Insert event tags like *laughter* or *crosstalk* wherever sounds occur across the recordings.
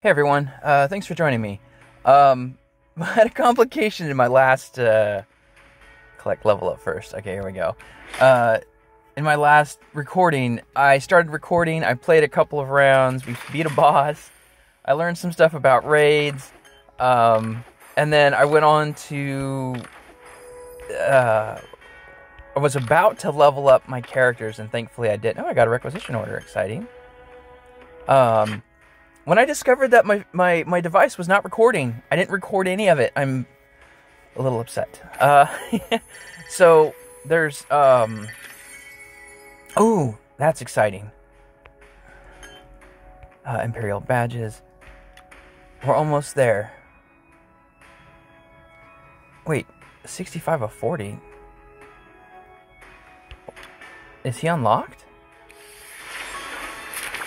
Hey everyone, uh, thanks for joining me. Um, *laughs* I had a complication in my last, uh, collect level up first. Okay, here we go. Uh, in my last recording, I started recording, I played a couple of rounds, we beat a boss, I learned some stuff about raids, um, and then I went on to, uh, I was about to level up my characters, and thankfully I did. Oh, I got a requisition order, exciting. Um, when I discovered that my, my, my device was not recording, I didn't record any of it. I'm a little upset. Uh, *laughs* so there's um. Oh, that's exciting. Uh, Imperial badges. We're almost there. Wait, 65 of 40. Is he unlocked?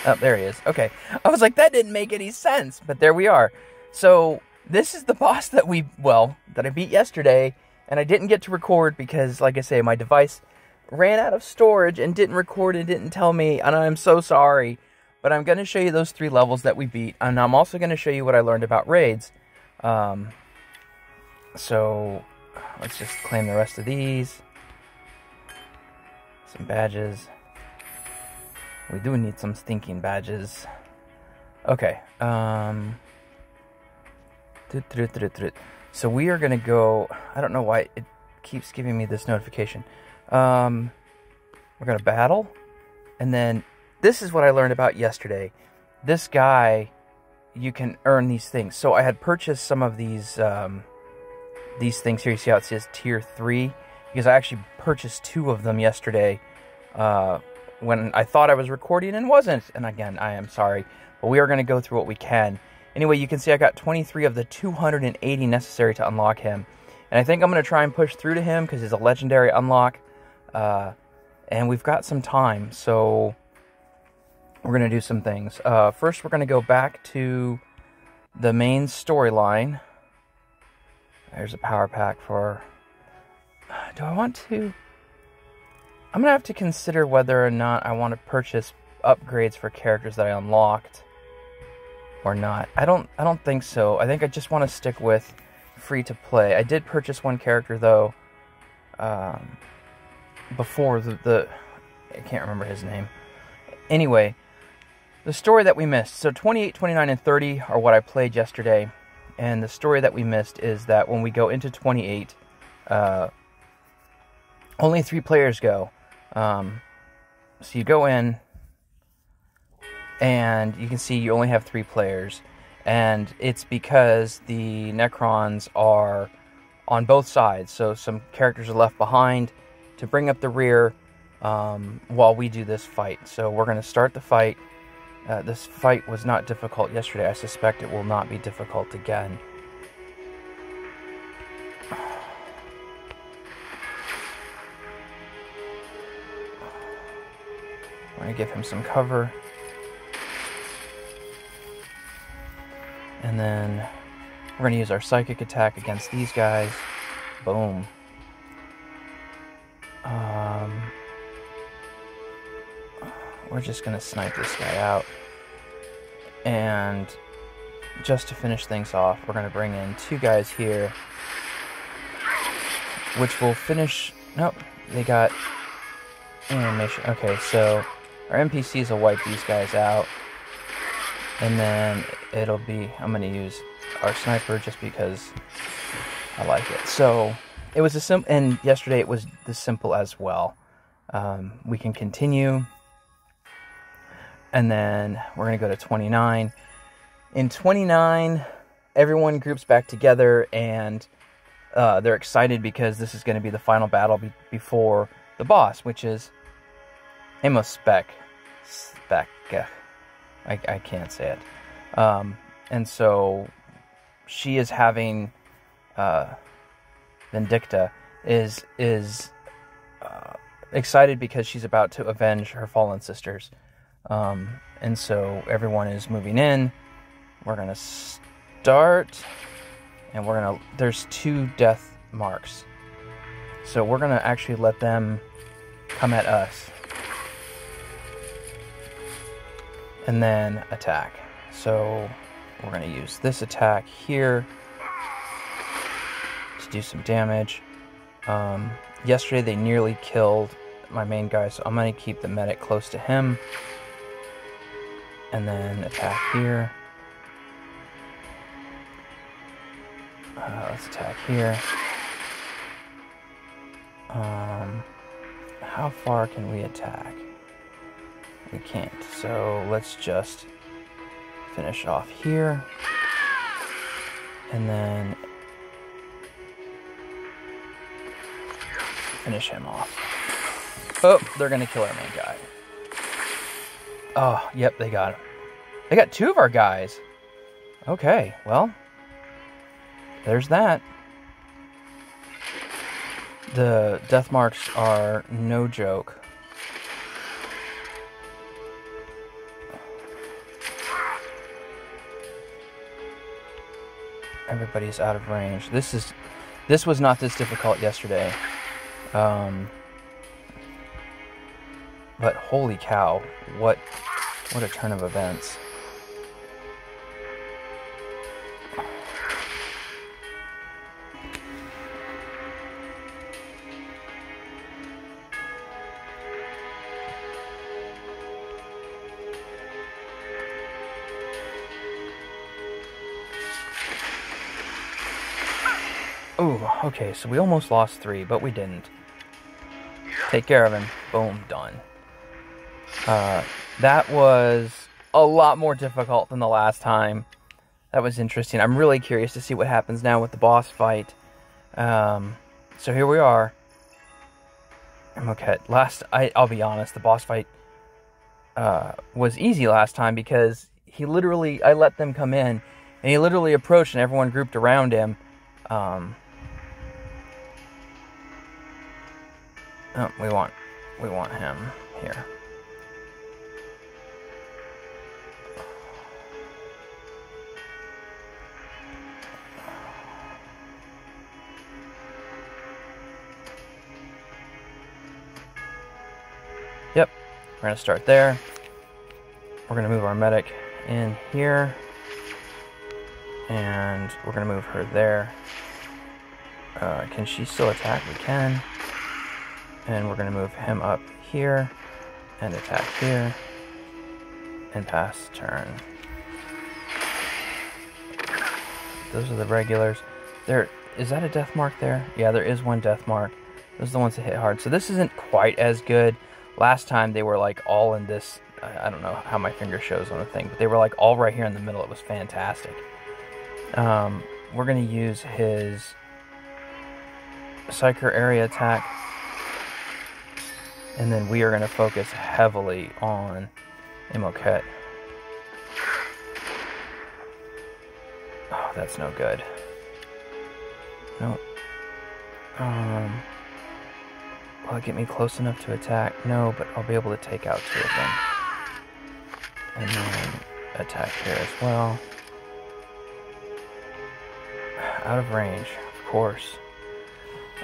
Oh, there he is. Okay. I was like, that didn't make any sense, but there we are. So, this is the *laughs* boss that we, well, that I beat yesterday, and I didn't get to record because, like I say, my device ran out of storage and didn't record and didn't tell me, and I'm so sorry. But I'm going to show you those three levels that we beat, and I'm also going to show you what I learned about raids. Um, so, let's just claim the rest of these. Some badges. We do need some stinking badges. Okay. Um. So we are gonna go. I don't know why it keeps giving me this notification. Um, we're gonna battle, and then this is what I learned about yesterday. This guy, you can earn these things. So I had purchased some of these um, these things here. You see how it says tier three because I actually purchased two of them yesterday. Uh, when I thought I was recording and wasn't. And again, I am sorry, but we are going to go through what we can. Anyway, you can see I got 23 of the 280 necessary to unlock him. And I think I'm going to try and push through to him because he's a legendary unlock. Uh, and we've got some time, so we're going to do some things. Uh, first, we're going to go back to the main storyline. There's a power pack for... Do I want to... I'm gonna have to consider whether or not I want to purchase upgrades for characters that I unlocked or not. I don't I don't think so. I think I just want to stick with free to play. I did purchase one character though um, before the, the I can't remember his name. Anyway, the story that we missed. So 28, 29 and 30 are what I played yesterday. And the story that we missed is that when we go into 28 uh, only 3 players go. Um, so you go in, and you can see you only have three players, and it's because the Necrons are on both sides. So some characters are left behind to bring up the rear um, while we do this fight. So we're going to start the fight. Uh, this fight was not difficult yesterday. I suspect it will not be difficult again. We're going to give him some cover. And then we're going to use our psychic attack against these guys. Boom. Um, we're just going to snipe this guy out. And just to finish things off, we're going to bring in two guys here. Which will finish... Nope, they got animation. Okay, so our NPCs will wipe these guys out. And then it'll be, I'm going to use our sniper just because I like it. So it was a simple, and yesterday it was this simple as well. Um, we can continue. And then we're going to go to 29. In 29, everyone groups back together and uh, they're excited because this is going to be the final battle be- before the boss, which is Amos Spec. Spec. I, I can't say it. Um, and so she is having uh, Vindicta is is uh, excited because she's about to avenge her fallen sisters. Um, and so everyone is moving in. We're gonna start, and we're gonna. There's two death marks, so we're gonna actually let them come at us and then attack. So we're going to use this attack here to do some damage. Um, yesterday they nearly killed my main guy, so I'm going to keep the medic close to him. And then attack here. Uh, let's attack here. Um, how far can we attack? We can't, so let's just finish off here. And then finish him off. Oh, they're gonna kill our main guy. Oh, yep, they got him. They got two of our guys. Okay, well, there's that. The death marks are no joke. Everybody's out of range. This is this was not this difficult yesterday. Um, but holy cow, what what a turn of events. Okay, so we almost lost three, but we didn't. Take care of him. Boom, done. Uh, that was a lot more difficult than the last time. That was interesting. I'm really curious to see what happens now with the boss fight. Um, so here we are. Okay, last, I, I'll be honest, the boss fight uh, was easy last time because he literally, I let them come in, and he literally approached and everyone grouped around him. Um, Oh, we want we want him here. Yep, we're gonna start there. We're gonna move our medic in here. And we're gonna move her there. Uh, can she still attack? We can. And we're going to move him up here and attack here and pass turn. Those are the regulars. There is that a death mark there? Yeah, there is one death mark. Those are the ones that hit hard. So this isn't quite as good. Last time they were like all in this. I don't know how my finger shows on the thing, but they were like all right here in the middle. It was fantastic. Um, we're going to use his Psyker area attack and then we are going to focus heavily on Imoket. Oh, that's no good. No. Um. Will it get me close enough to attack? No, but I'll be able to take out two of them. And then attack here as well. Out of range, of course.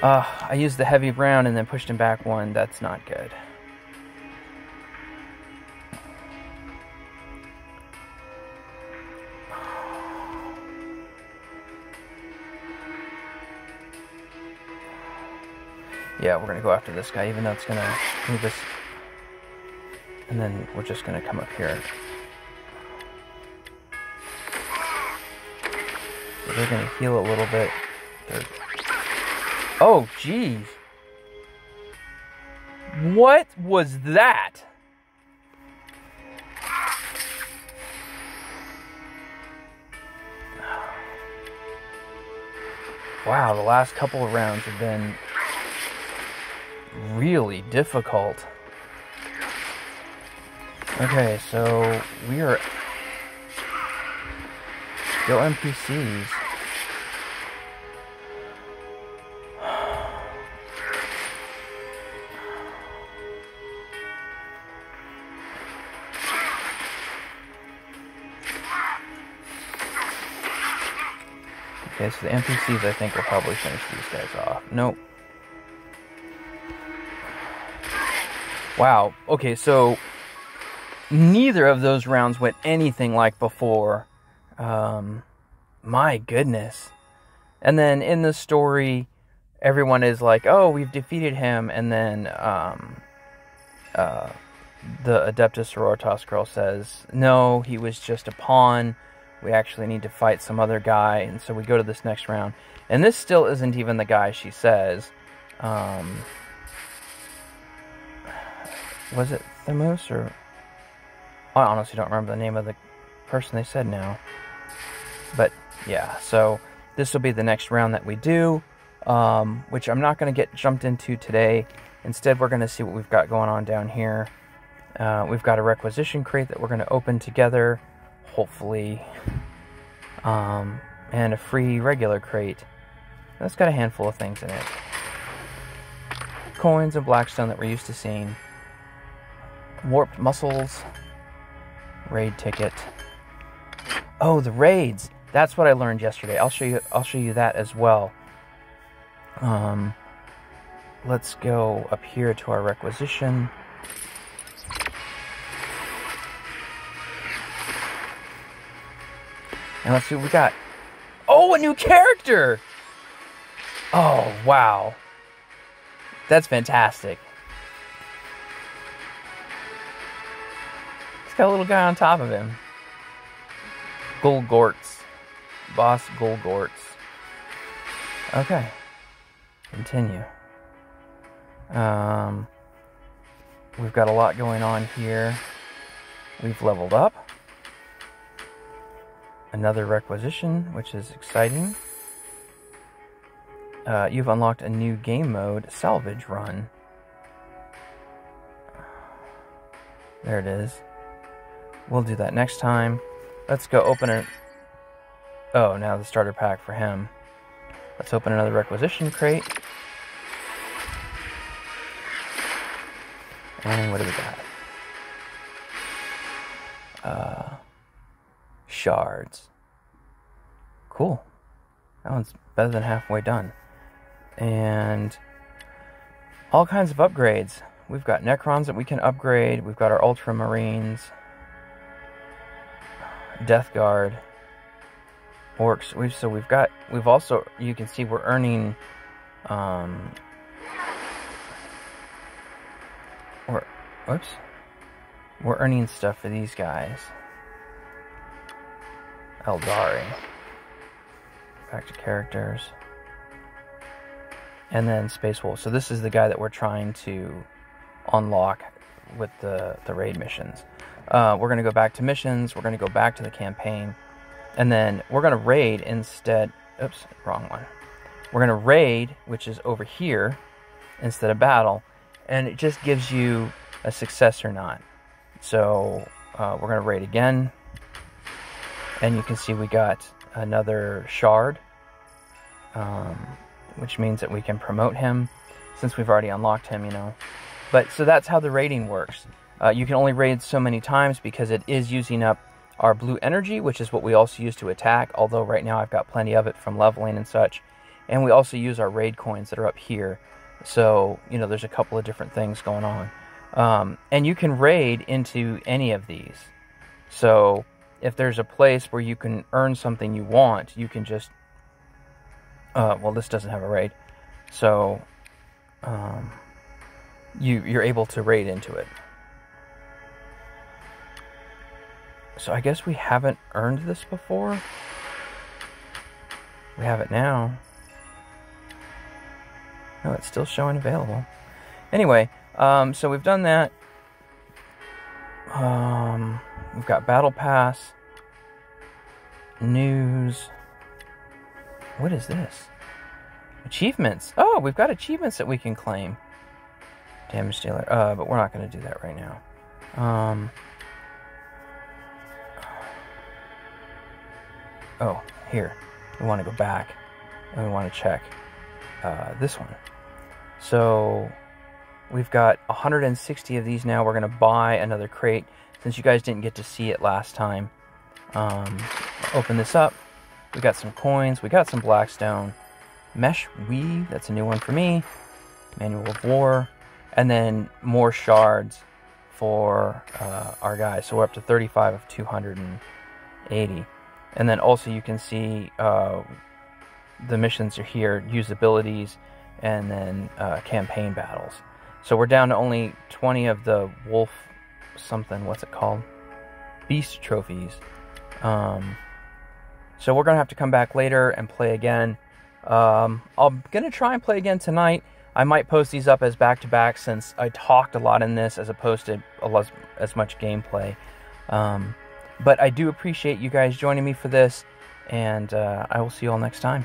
Uh, I used the heavy brown and then pushed him back one. That's not good. Yeah, we're gonna go after this guy, even though it's gonna move us. And then we're just gonna come up here. So they're gonna heal a little bit. They're Oh, jeez. What was that? Wow, the last couple of rounds have been really difficult. Okay, so we are still NPCs. Okay, so the NPCs I think will probably finish these guys off. Nope. Wow. Okay, so neither of those rounds went anything like before. Um, my goodness. And then in the story, everyone is like, "Oh, we've defeated him," and then um, uh, the Adeptus Sororitas girl says, "No, he was just a pawn. We actually need to fight some other guy." And so we go to this next round, and this still isn't even the guy she says. Um, was it Themos or I honestly don't remember the name of the person they said now. But yeah, so this will be the next round that we do, um, which I'm not going to get jumped into today. Instead, we're going to see what we've got going on down here. Uh, we've got a requisition crate that we're going to open together, hopefully, um, and a free regular crate. That's got a handful of things in it. Coins and blackstone that we're used to seeing. Warped muscles. Raid ticket. Oh, the raids. That's what I learned yesterday. I'll show you I'll show you that as well. Um let's go up here to our requisition. And let's see what we got. Oh, a new character! Oh, wow. That's fantastic. He's got a little guy on top of him. Gulgortz. Boss Gulgortz. Okay. Continue. Um, we've got a lot going on here. We've leveled up. Another requisition, which is exciting. Uh, you've unlocked a new game mode, Salvage Run. There it is. We'll do that next time. Let's go open it. Oh, now the starter pack for him. Let's open another requisition crate. And what do we got? Shards. Cool. That one's better than halfway done. And all kinds of upgrades. We've got Necrons that we can upgrade. We've got our Ultramarines. Death Guard. Orks. We've so we've got we've also you can see we're earning um or whoops. We're earning stuff for these guys. Aeldari. Back to characters. And then Space Wolf. So this is the guy that we're trying to unlock with the, the raid missions. Uh, we're going to go back to missions. We're going to go back to the campaign. And then we're going to raid instead. Oops, wrong one. We're going to raid, which is over here, instead of battle. And it just gives you a success or not. So uh, we're going to raid again. And you can see we got another shard. Um, which means that we can promote him since we've already unlocked him, you know. But so that's how the raiding works. Uh, you can only raid so many times because it is using up our blue energy, which is what we also use to attack, although right now I've got plenty of it from leveling and such. And we also use our raid coins that are up here. So, you know, there's a couple of different things going on. Um, and you can raid into any of these. So, if there's a place where you can earn something you want, you can just. Uh, well, this doesn't have a raid. So, um, you, you're able to raid into it. So I guess we haven't earned this before. We have it now. No, it's still showing available. Anyway, um, so we've done that. Um, we've got Battle Pass. News. What is this? Achievements. Oh, we've got achievements that we can claim. Damage dealer. Uh, but we're not going to do that right now. Um, oh, here. We want to go back and we want to check uh, this one. So we've got 160 of these now. We're going to buy another crate since you guys didn't get to see it last time. Um, open this up. We got some coins. We got some blackstone. Mesh weave. That's a new one for me. Manual of war. And then more shards for uh, our guys. So we're up to 35 of 280. And then also you can see uh, the missions are here, usabilities, and then uh, campaign battles. So we're down to only 20 of the wolf something, what's it called? Beast trophies. Um, so we're to have to come back later and play again. Um, I'm to try and play again tonight. I might post these up as back to back since I talked a lot in this as opposed to as much gameplay. Um, but I do appreciate you guys joining me for this, and uh, I will see you all next time.